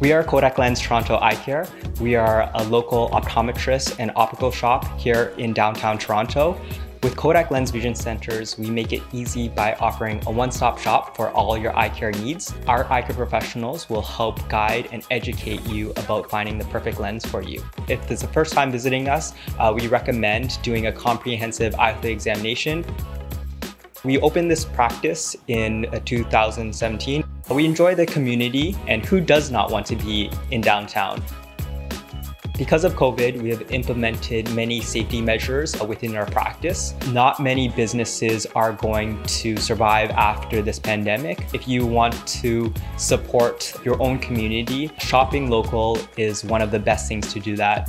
We are Kodak Lens Toronto Eye Care. We are a local optometrist and optical shop here in downtown Toronto. With Kodak Lens Vision Centers, we make it easy by offering a one-stop shop for all your eye care needs. Our eye care professionals will help guide and educate you about finding the perfect lens for you. If this is the first time visiting us, uh, we recommend doing a comprehensive eye examination. We opened this practice in uh, 2017 we enjoy the community and who does not want to be in downtown? Because of COVID, we have implemented many safety measures within our practice. Not many businesses are going to survive after this pandemic. If you want to support your own community, shopping local is one of the best things to do that.